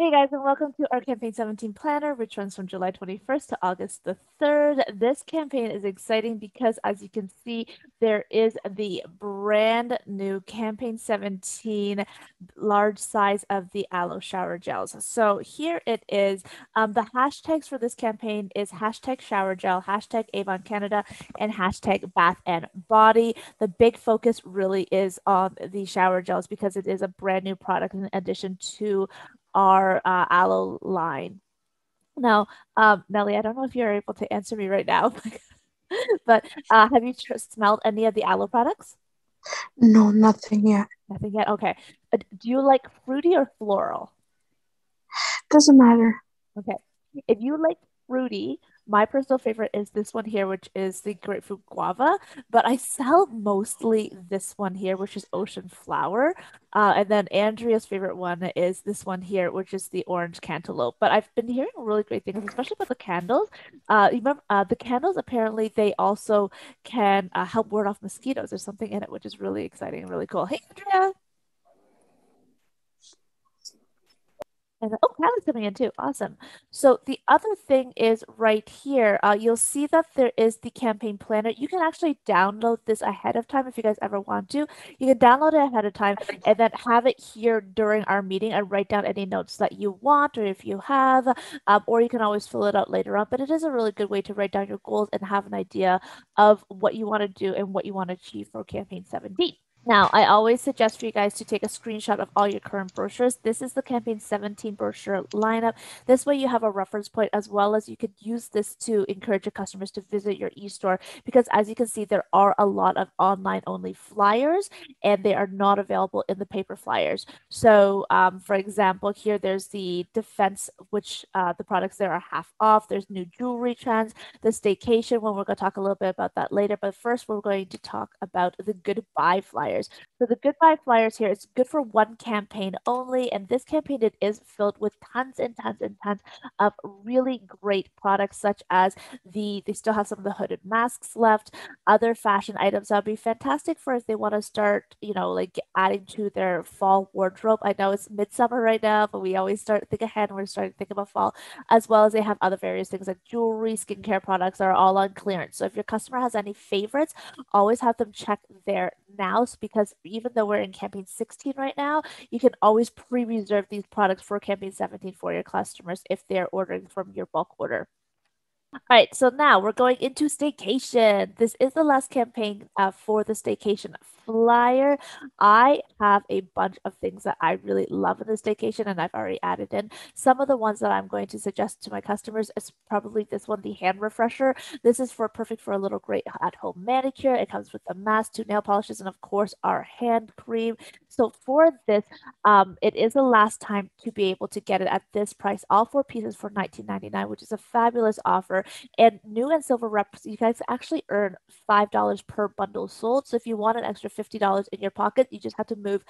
Hey guys, and welcome to our Campaign 17 Planner, which runs from July 21st to August the 3rd. This campaign is exciting because, as you can see, there is the brand new Campaign 17 large size of the Aloe Shower Gels. So here it is. Um, the hashtags for this campaign is hashtag shower gel, hashtag Avon Canada, and hashtag bath and body. The big focus really is on the shower gels because it is a brand new product in addition to our uh, aloe line. Now, um, Nellie, I don't know if you're able to answer me right now, but uh, have you smelled any of the aloe products? No, nothing yet. Nothing yet. Okay. Uh, do you like fruity or floral? Doesn't matter. Okay. If you like fruity, my personal favorite is this one here, which is the grapefruit guava, but I sell mostly this one here, which is ocean flower. Uh, and then Andrea's favorite one is this one here, which is the orange cantaloupe. But I've been hearing really great things, especially about the candles. Uh, remember, uh, the candles apparently they also can uh, help ward off mosquitoes. There's something in it which is really exciting and really cool. Hey, Andrea. And oh, Kyle's coming in too. Awesome. So the other thing is right here, uh, you'll see that there is the campaign planner. You can actually download this ahead of time if you guys ever want to. You can download it ahead of time and then have it here during our meeting and write down any notes that you want or if you have, um, or you can always fill it out later on. But it is a really good way to write down your goals and have an idea of what you want to do and what you want to achieve for campaign 17. Now, I always suggest for you guys to take a screenshot of all your current brochures. This is the campaign 17 brochure lineup. This way you have a reference point as well as you could use this to encourage your customers to visit your e-store because as you can see, there are a lot of online only flyers and they are not available in the paper flyers. So um, for example, here there's the defense, which uh, the products there are half off. There's new jewelry trends, the staycation, when we're going to talk a little bit about that later. But first, we're going to talk about the goodbye flyer flyers. So the Goodbye Flyers here is good for one campaign only. And this campaign, it is filled with tons and tons and tons of really great products, such as the, they still have some of the hooded masks left, other fashion items that would be fantastic for if they want to start, you know, like adding to their fall wardrobe. I know it's midsummer right now, but we always start think ahead and we're starting to think about fall, as well as they have other various things like jewelry, skincare products are all on clearance. So if your customer has any favorites, always have them check there now because even though we're in campaign 16 right now, you can always pre-reserve these products for campaign 17 for your customers if they're ordering from your bulk order. All right, so now we're going into staycation. This is the last campaign uh, for the staycation flyer. I have a bunch of things that I really love in the staycation, and I've already added in. Some of the ones that I'm going to suggest to my customers is probably this one, the hand refresher. This is for perfect for a little great at-home manicure. It comes with a mask, two nail polishes, and of course our hand cream. So for this, um, it is the last time to be able to get it at this price. All four pieces for $19.99, which is a fabulous offer. And new and silver reps, you guys actually earn $5 per bundle sold. So if you want an extra $50 in your pocket, you just have to move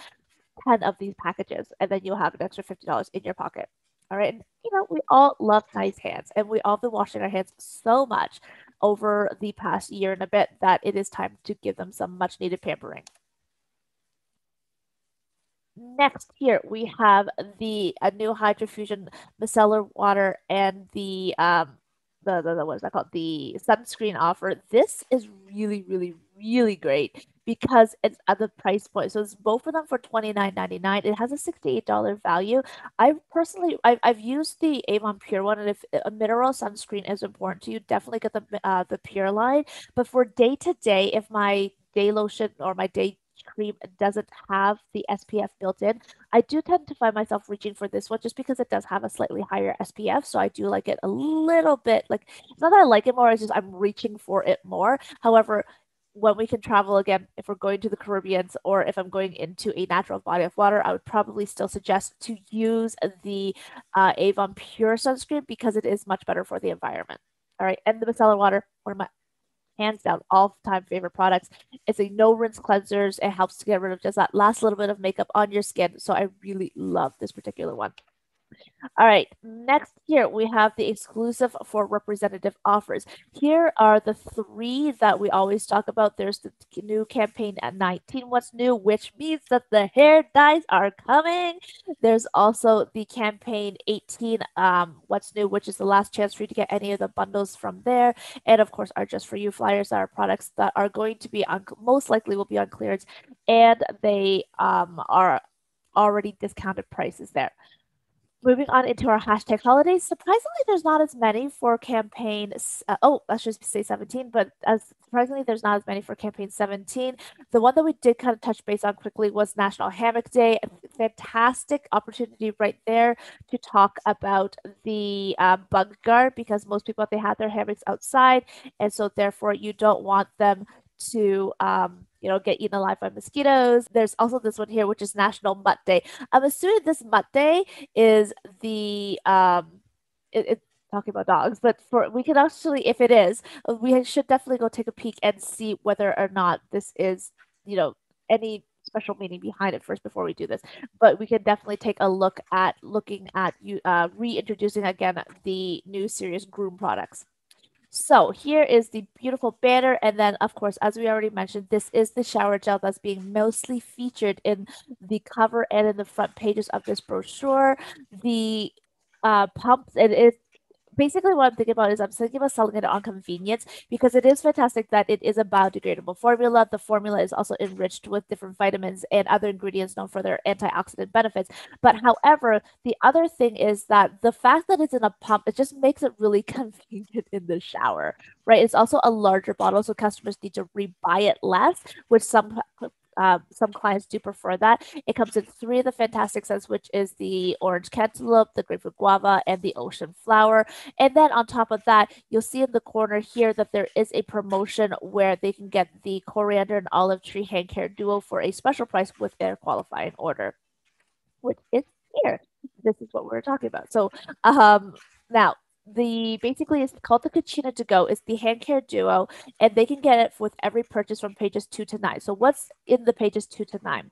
10 of these packages and then you'll have an extra $50 in your pocket. All right. And, you know, we all love nice hands and we all been washing our hands so much over the past year and a bit that it is time to give them some much needed pampering. Next here we have the a new hydrofusion micellar water and the um the, the, the what is that called the sunscreen offer. This is really really really great because it's at the price point. So it's both of them for $29.99. It has a $68 value. I personally, I've, I've used the Avon Pure one, and if a mineral sunscreen is important to you, definitely get the uh, the Pure line. But for day to day, if my day lotion or my day cream doesn't have the SPF built in. I do tend to find myself reaching for this one just because it does have a slightly higher SPF. So I do like it a little bit. Like, it's not that I like it more, it's just I'm reaching for it more. However, when we can travel again, if we're going to the Caribbeans or if I'm going into a natural body of water, I would probably still suggest to use the uh, Avon Pure sunscreen because it is much better for the environment. All right, and the micellar water, one of my hands down all time favorite products. It's a no rinse cleansers. It helps to get rid of just that last little bit of makeup on your skin. So I really love this particular one. All right, next here we have the exclusive for representative offers. Here are the three that we always talk about. There's the new campaign at 19, what's new, which means that the hair dyes are coming. There's also the campaign 18, um, what's new, which is the last chance for you to get any of the bundles from there. And of course, our Just For You flyers are products that are going to be on, most likely will be on clearance, and they um, are already discounted prices there. Moving on into our hashtag holidays, surprisingly, there's not as many for campaign. Uh, oh, let's just say 17, but as surprisingly, there's not as many for campaign 17. The one that we did kind of touch base on quickly was National Hammock Day. A fantastic opportunity right there to talk about the uh, bug guard because most people they have their hammocks outside, and so therefore you don't want them to um, you know, get eaten alive by mosquitoes. There's also this one here, which is National Mutt Day. I'm assuming this Mutt Day is the um, it, it's talking about dogs, but for we can actually, if it is, we should definitely go take a peek and see whether or not this is, you know, any special meaning behind it first before we do this. But we can definitely take a look at looking at you uh, reintroducing again the new series groom products. So here is the beautiful banner. And then, of course, as we already mentioned, this is the shower gel that's being mostly featured in the cover and in the front pages of this brochure. The uh, pumps, it is basically what I'm thinking about is I'm thinking about selling it on convenience because it is fantastic that it is a biodegradable formula. The formula is also enriched with different vitamins and other ingredients known for their antioxidant benefits. But however, the other thing is that the fact that it's in a pump, it just makes it really convenient in the shower, right? It's also a larger bottle, so customers need to rebuy it less, which some um, some clients do prefer that. It comes in three of the fantastic scents, which is the orange cantaloupe, the grapefruit guava, and the ocean flower. And then on top of that, you'll see in the corner here that there is a promotion where they can get the coriander and olive tree hand care duo for a special price with their qualifying order, which is here. This is what we're talking about. So um, now the basically it's called the Cucina to go. It's the hand care duo, and they can get it with every purchase from pages two to nine. So what's in the pages two to nine?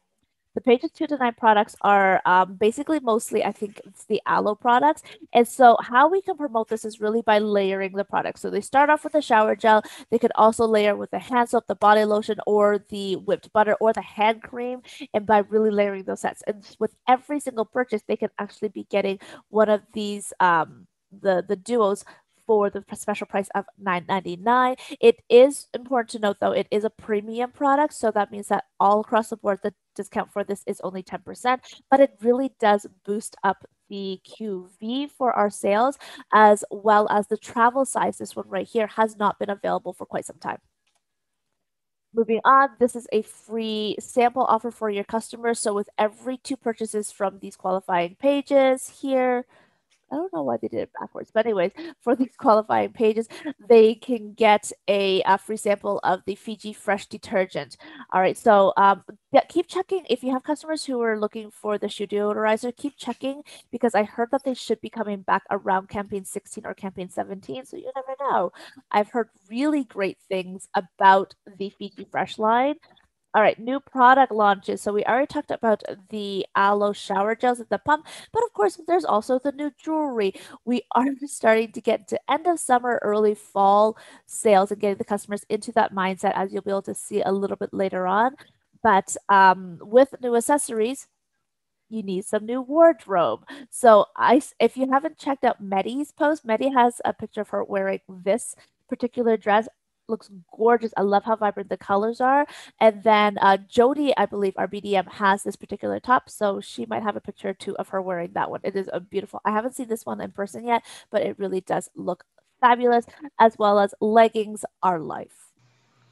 The pages two to nine products are um, basically mostly, I think, it's the aloe products. And so, how we can promote this is really by layering the products. So, they start off with the shower gel. They could also layer with the hand soap, the body lotion, or the whipped butter, or the hand cream. And by really layering those sets, and with every single purchase, they can actually be getting one of these. Um, the the duos for the special price of $9.99. It is important to note though, it is a premium product. So that means that all across the board, the discount for this is only 10%, but it really does boost up the QV for our sales as well as the travel size. This one right here has not been available for quite some time. Moving on, this is a free sample offer for your customers. So with every two purchases from these qualifying pages here, I don't know why they did it backwards, but anyways, for these qualifying pages, they can get a, a free sample of the Fiji Fresh detergent. All right, so um, keep checking if you have customers who are looking for the shoe deodorizer. Keep checking because I heard that they should be coming back around campaign 16 or campaign 17. So you never know. I've heard really great things about the Fiji Fresh line. All right, new product launches. So we already talked about the aloe shower gels at the pump, but of course, there's also the new jewelry. We are starting to get to end of summer, early fall sales and getting the customers into that mindset, as you'll be able to see a little bit later on. But um, with new accessories, you need some new wardrobe. So I, if you haven't checked out Medi's post, Medi has a picture of her wearing this particular dress looks gorgeous. I love how vibrant the colors are. And then uh, Jody, I believe our BDM has this particular top, so she might have a picture too of her wearing that one. It is a beautiful. I haven't seen this one in person yet, but it really does look fabulous, as well as leggings are life.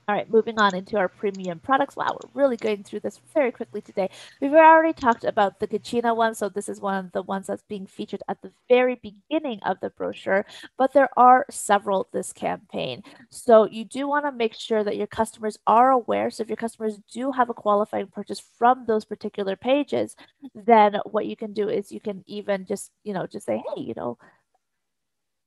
All right, moving on into our premium products. Wow, we're really going through this very quickly today. We've already talked about the Cucina one, so this is one of the ones that's being featured at the very beginning of the brochure, but there are several this campaign. So you do want to make sure that your customers are aware. So if your customers do have a qualifying purchase from those particular pages, then what you can do is you can even just, you know, just say, hey, you know,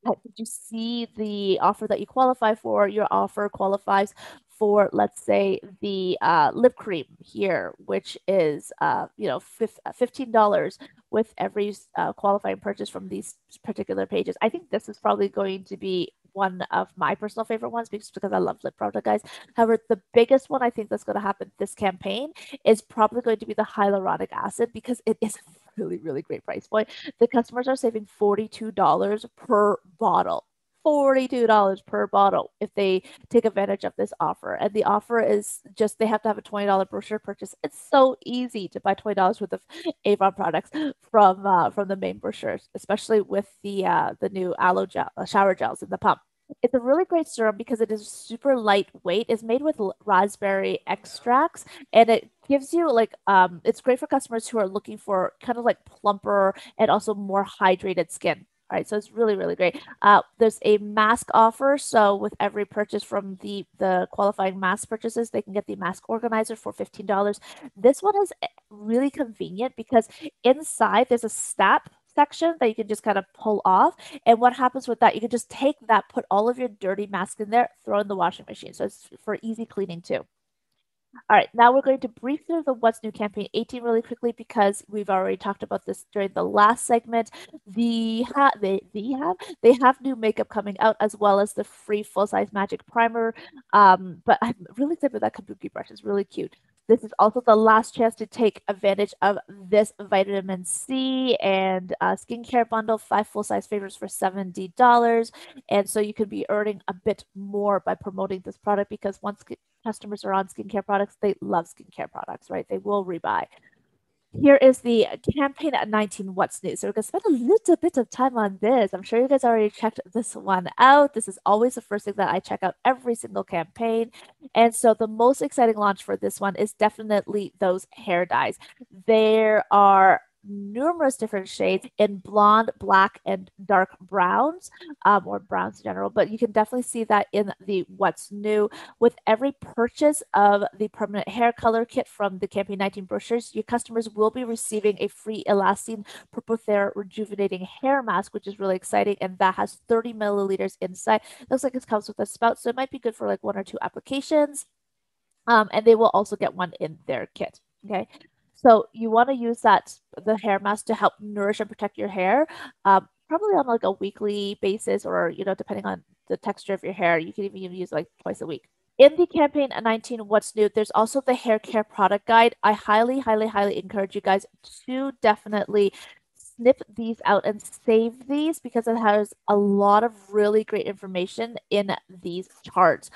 did you see the offer that you qualify for? Your offer qualifies for, let's say, the uh, lip cream here, which is, uh, you know, $15 with every uh, qualifying purchase from these particular pages. I think this is probably going to be one of my personal favorite ones because because I love lip product guys. However, the biggest one I think that's going to happen this campaign is probably going to be the hyaluronic acid because it is really really great price point. The customers are saving $42 per bottle. $42 per bottle if they take advantage of this offer. And the offer is just they have to have a $20 brochure purchase. It's so easy to buy $20 worth of Avon products from uh, from the main brochures, especially with the uh, the new aloe gel, uh, shower gels in the pump. It's a really great serum because it is super lightweight. It's made with raspberry extracts and it gives you like um it's great for customers who are looking for kind of like plumper and also more hydrated skin. All right, so it's really, really great. Uh, there's a mask offer. So with every purchase from the the qualifying mask purchases, they can get the mask organizer for $15. This one is eh, really convenient because inside there's a snap section that you can just kind of pull off. And what happens with that, you can just take that, put all of your dirty mask in there, throw in the washing machine. So it's for easy cleaning too. All right, now we're going to brief through the What's New campaign 18 really quickly because we've already talked about this during the last segment. The ha- they, they have they have new makeup coming out as well as the free full size magic primer. Um, but I'm really excited about that kabuki brush. It's really cute. This is also the last chance to take advantage of this vitamin C and uh, skincare bundle, five full size favors for $70. And so you could be earning a bit more by promoting this product because once customers are on skincare products, they love skincare products, right? They will rebuy. Here is the campaign at 19 What's New. So we're going to spend a little bit of time on this. I'm sure you guys already checked this one out. This is always the first thing that I check out every single campaign. And so the most exciting launch for this one is definitely those hair dyes. There are numerous different shades in blonde, black, and dark browns, um, or browns in general. But you can definitely see that in the What's New. With every purchase of the permanent hair color kit from the Campaign 19 brochures, your customers will be receiving a free Elastine Purple Thair Rejuvenating Hair Mask, which is really exciting. And that has 30 milliliters inside. looks like it comes with a spout, so it might be good for like one or two applications. Um, and they will also get one in their kit. Okay. So you want to use that the hair mask to help nourish and protect your hair, um, probably on like a weekly basis, or you know, depending on the texture of your hair, you can even use like twice a week. In the campaign 19 What's New, there's also the hair care product guide. I highly, highly, highly encourage you guys to definitely snip these out and save these because it has a lot of really great information in these charts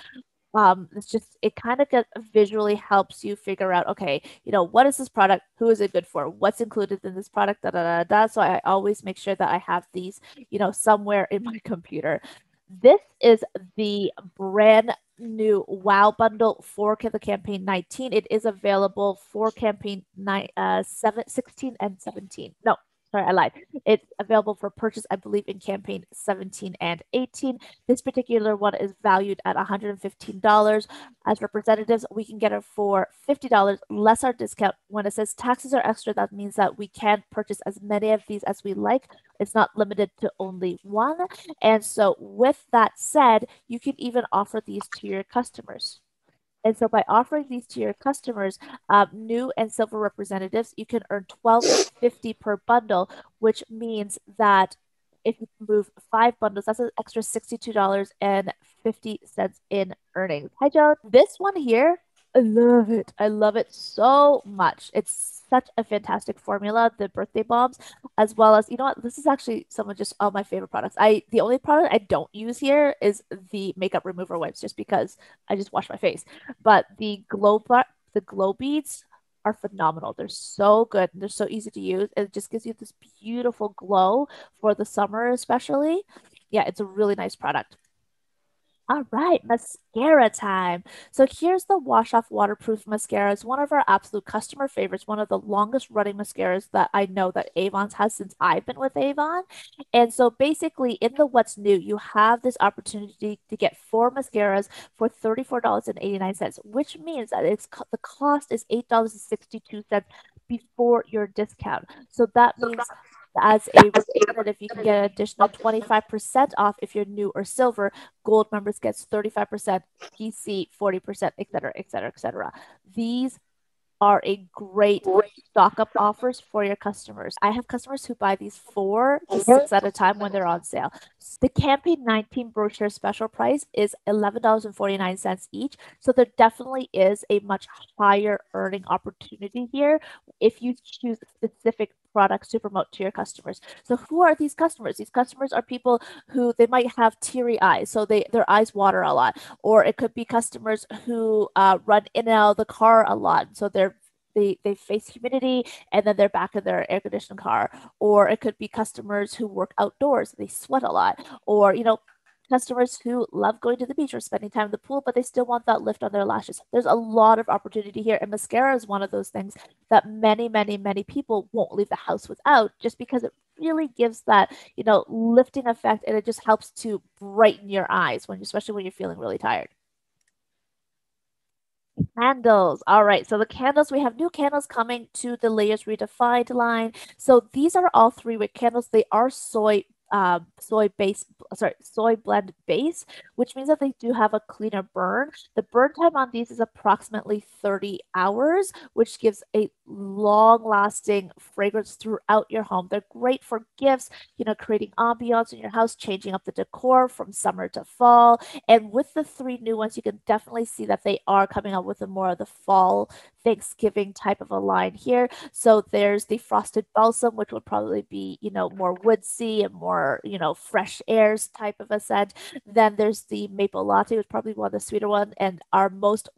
um, it's just it kind of visually helps you figure out okay you know what is this product? Who is it good for? What's included in this product? Da, da, da, da. so i always make sure that i have these you know somewhere in my computer. This is the brand new wow bundle for the campaign 19 it is available for campaign 9 uh 7 16 and 17 no sorry, I lied. It's available for purchase, I believe, in campaign 17 and 18. This particular one is valued at $115. As representatives, we can get it for $50 less our discount. When it says taxes are extra, that means that we can purchase as many of these as we like. It's not limited to only one. And so, with that said, you can even offer these to your customers. And so by offering these to your customers, um, new and silver representatives, you can earn twelve fifty per bundle, which means that if you move five bundles, that's an extra $62.50 in earnings. Hi, Joe. This one here I love it. I love it so much. It's such a fantastic formula, the birthday bombs, as well as you know what? This is actually some of just all my favorite products. I the only product I don't use here is the makeup remover wipes, just because I just wash my face. But the glow the glow beads are phenomenal. They're so good. They're so easy to use. It just gives you this beautiful glow for the summer, especially. Yeah, it's a really nice product. All right, mascara time. So here's the Wash Off Waterproof Mascara. It's one of our absolute customer favorites, one of the longest running mascaras that I know that Avon's has since I've been with Avon. And so basically in the What's New, you have this opportunity to get four mascaras for $34.89, which means that it's the cost is $8.62 before your discount. So that means as a if you can get an additional 25% off if you're new or silver. Gold members gets 35%, PC 40%, et cetera, et cetera, et cetera. These are a great stock up offers for your customers. I have customers who buy these four to six at a time when they're on sale. The campaign 19 brochure special price is $11.49 each. So there definitely is a much higher earning opportunity here if you choose specific products to promote to your customers. So who are these customers? These customers are people who they might have teary eyes, so they their eyes water a lot, or it could be customers who uh, run in and out of the car a lot, so they're they, they face humidity and then they're back in their air conditioned car or it could be customers who work outdoors they sweat a lot or you know customers who love going to the beach or spending time in the pool, but they still want that lift on their lashes. There's a lot of opportunity here, and mascara is one of those things that many, many, many people won't leave the house without just because it really gives that, you know, lifting effect and it just helps to brighten your eyes when especially when you're feeling really tired. Candles. All right. So the candles, we have new candles coming to the Layers Redefined line. So these are all three wick candles. They are soy um, soy base, sorry, soy blend base, which means that they do have a cleaner burn. The burn time on these is approximately 30 hours, which gives a long lasting fragrance throughout your home. They're great for gifts, you know, creating ambiance in your house, changing up the decor from summer to fall. And with the three new ones, you can definitely see that they are coming out with a more of the fall Thanksgiving type of a line here. So there's the frosted balsam, which would probably be, you know, more woodsy and more, you know, fresh airs type of a scent. Then there's the maple latte, which probably one of the sweeter one, and our most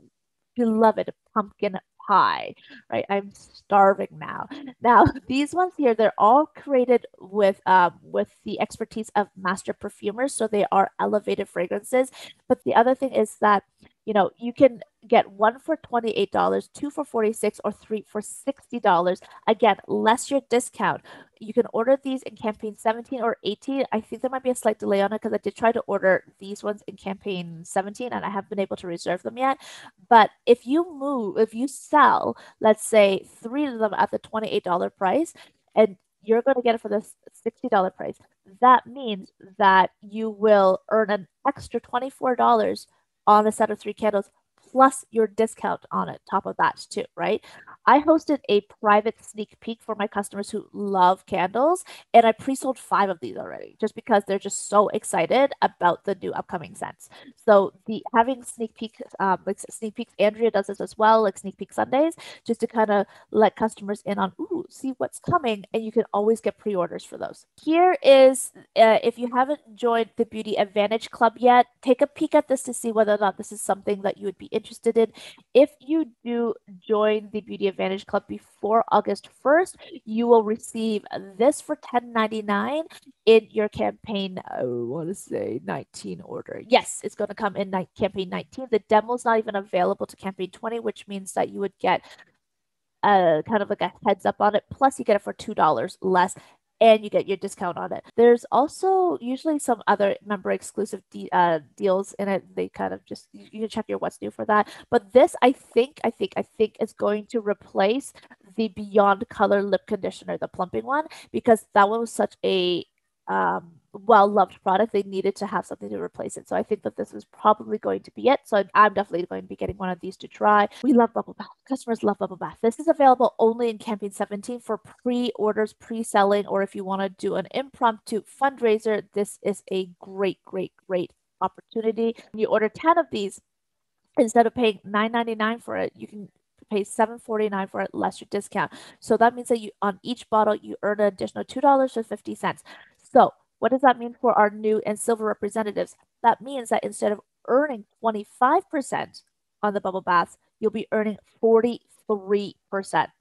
beloved pumpkin pie, right? I'm starving now. Now, these ones here, they're all created with um, with the expertise of master perfumers, so they are elevated fragrances. But the other thing is that you know you can get one for $28, two for 46 or three for $60. Again, less your discount. You can order these in campaign 17 or 18. I think there might be a slight delay on it because I did try to order these ones in campaign 17 and I haven't been able to reserve them yet. But if you move, if you sell, let's say three of them at the $28 price, and you're going to get it for the $60 price, that means that you will earn an extra $24 on a set of three candles plus your discount on it, top of that too, right? I hosted a private sneak peek for my customers who love candles, and I pre-sold five of these already, just because they're just so excited about the new upcoming scents. So the having sneak peek, um, like sneak peeks, Andrea does this as well, like sneak peek Sundays, just to kind of let customers in on, ooh, see what's coming, and you can always get pre-orders for those. Here is, uh, if you haven't joined the Beauty Advantage Club yet, take a peek at this to see whether or not this is something that you would be interested interested in. If you do join the Beauty Advantage Club before August 1st, you will receive this for $10.99 in your campaign, I want to say 19 order. Yes, it's going to come in ni- campaign 19. The demo is not even available to campaign 20, which means that you would get a kind of like a heads up on it. Plus, you get it for $2 less and you get your discount on it. There's also usually some other member exclusive de- uh, deals in it. They kind of just you can check your what's new for that. But this, I think, I think, I think is going to replace the Beyond Color lip conditioner, the plumping one, because that one was such a um, well loved product, they needed to have something to replace it. So I think that this was probably going to be it. So I'm definitely going to be getting one of these to try. We love Bubble Bath. Customers love Bubble Bath. This is available only in campaign 17 for pre orders, pre selling, or if you want to do an impromptu fundraiser, this is a great, great, great opportunity. When you order 10 of these, instead of paying $9.99 for it, you can pay $7.49 for it less your discount. So that means that you on each bottle you earn an additional $2.50. So what does that mean for our new and silver representatives? That means that instead of earning 25% on the bubble baths, you'll be earning 43%.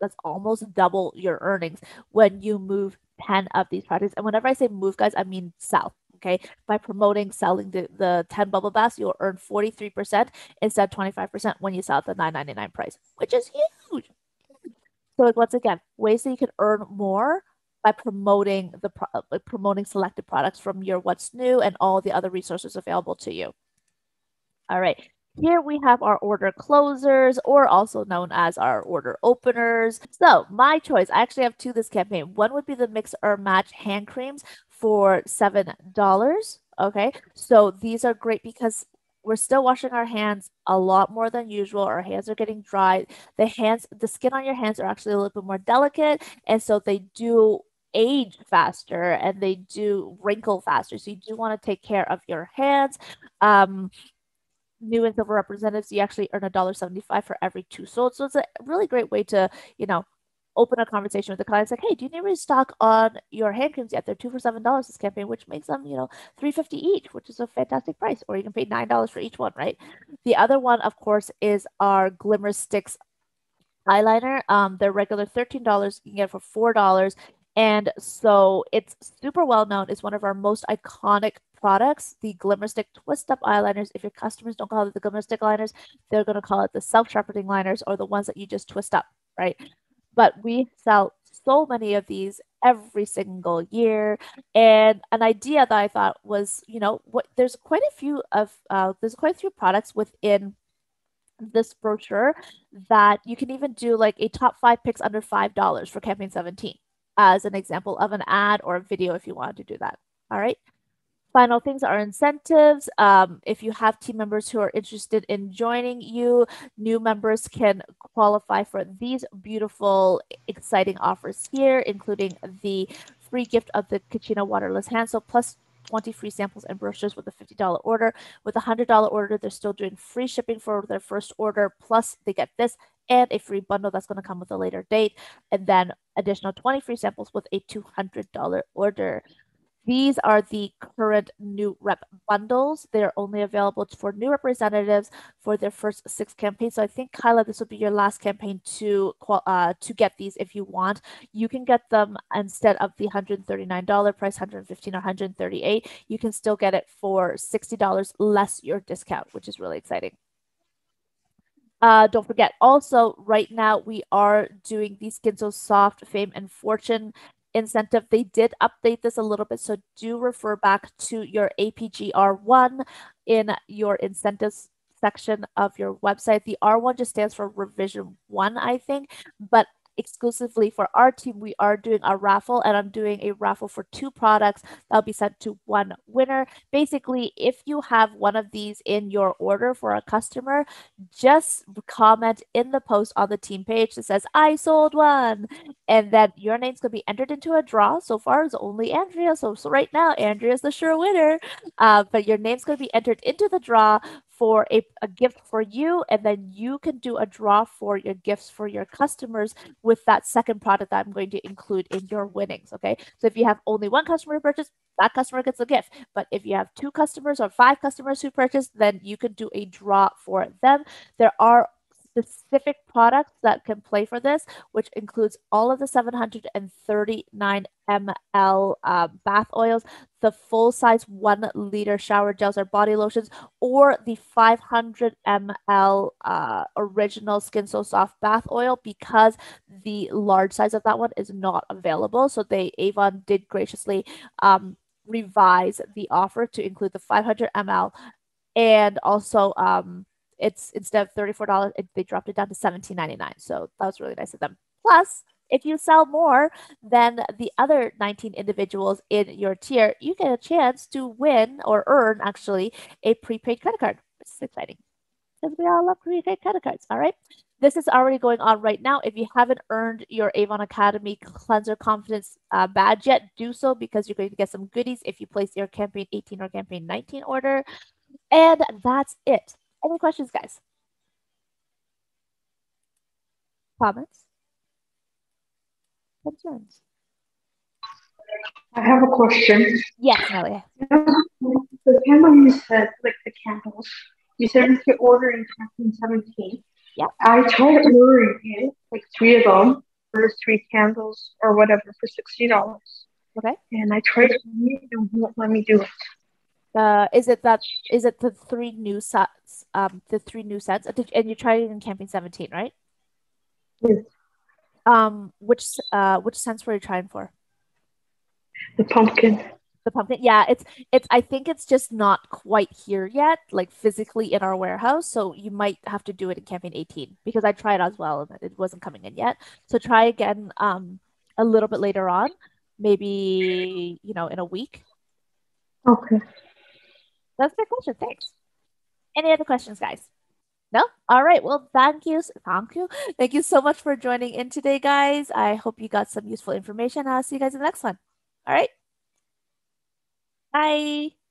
That's almost double your earnings when you move 10 of these products. And whenever I say move, guys, I mean sell. Okay. By promoting selling the, the 10 bubble baths, you'll earn 43% instead of 25% when you sell at the 9.99 price, which is huge. So once again, ways that you can earn more by promoting the pro- uh, like promoting selected products from your what's new and all the other resources available to you. All right. Here we have our order closers or also known as our order openers. So my choice, I actually have two this campaign. One would be the mix or match hand creams for $7. Okay, so these are great because we're still washing our hands a lot more than usual. Our hands are getting dry. The hands, the skin on your hands are actually a little bit more delicate. And so they do age faster and they do wrinkle faster. So you do want to take care of your hands. Um, new and silver representatives, you actually earn a dollar seventy-five for every two sold. So it's a really great way to, you know, open a conversation with the clients like, hey, do you need restock on your hand creams yet? They're two for seven dollars this campaign, which makes them, you know, three fifty each, which is a fantastic price. Or you can pay nine dollars for each one, right? The other one, of course, is our Glimmer Sticks eyeliner. Um, they're regular thirteen dollars. You can get for four dollars. And so it's super well known. It's one of our most iconic products, the Glimmer Stick Twist Up Eyeliners. If your customers don't call it the Glimmer Stick liners, they're going to call it the self sharpening liners or the ones that you just twist up, right? But we sell so many of these every single year. And an idea that I thought was, you know, what there's quite a few of uh, there's quite a few products within this brochure that you can even do like a top five picks under five dollars for campaign 17 as an example of an ad or a video if you wanted to do that. All right. Final things are incentives. Um, if you have team members who are interested in joining you, new members can qualify for these beautiful, exciting offers here, including the free gift of the Cucina waterless hand soap plus 20 free samples and brochures with a $50 order. With a $100 order, they're still doing free shipping for their first order. Plus, they get this and a free bundle that's going to come with a later date, and then additional 20 free samples with a $200 order. These are the current new rep bundles. They're only available for new representatives for their first six campaigns. So I think Kyla, this will be your last campaign to uh, to get these if you want. You can get them instead of the $139 price, 115 or 138. You can still get it for $60 less your discount, which is really exciting. Uh, don't forget, also, right now we are doing the Skin So Soft Fame and Fortune incentive. They did update this a little bit, so do refer back to your APGR1 in your incentives section of your website. The R1 just stands for revision one, I think, but exclusively for our team, we are doing a raffle and I'm doing a raffle for two products that'll be sent to one winner. Basically, if you have one of these in your order for a customer, just comment in the post on the team page that says, I sold one. And then your name's going to be entered into a draw. So far, it's only Andrea. So, so right now, Andrea's the sure winner. Uh, but your name's going to be entered into the draw for a, a gift for you and then you can do a draw for your gifts for your customers with that second product that i'm going to include in your winnings okay? So if you have only one customer purchase that customer gets a gift. But if you have two customers or five customers who purchase then you can do a draw for them. There are specific products that can play for this, which includes all of the 739 ml uh, bath oils, the full size one liter shower gels or body lotions, or the 500 ml uh, original Skin So Soft bath oil because the large size of that one is not available. So they Avon did graciously um, revise the offer to include the 500 ml and also um, it's instead of $34, it, they dropped it down to $17.99. So that was really nice of them. Plus, if you sell more than the other 19 individuals in your tier, you get a chance to win or earn actually a prepaid credit card, which is exciting because we all love prepaid credit cards. All right. This is already going on right now. If you haven't earned your Avon Academy Cleanser Confidence uh, badge yet, do so because you're going to get some goodies if you place your campaign 18 or campaign 19 order. And that's it. Any questions, guys? Comments? Concerns? I have a question. Yes, Nelly. The candle you said, like the candles, you said you could order in 2017. Yeah. I tried ordering it, like three of them, for three candles or whatever, for $60. Okay. And I tried it and won't let me do it. Uh, is it that? Is it the three new sets? Um, the three new sets, and you tried it in campaign seventeen, right? Yes. Um, which uh, which scents were you trying for? The pumpkin. The pumpkin, yeah, it's it's I think it's just not quite here yet, like physically in our warehouse. So you might have to do it in campaign 18 because I tried as well and it wasn't coming in yet. So try again um a little bit later on, maybe you know, in a week. Okay. That's my question. Thanks. Any other questions, guys? No? All right. Well, thank you. Thank you. Thank you so much for joining in today, guys. I hope you got some useful information. I'll see you guys in the next one. All right. Bye.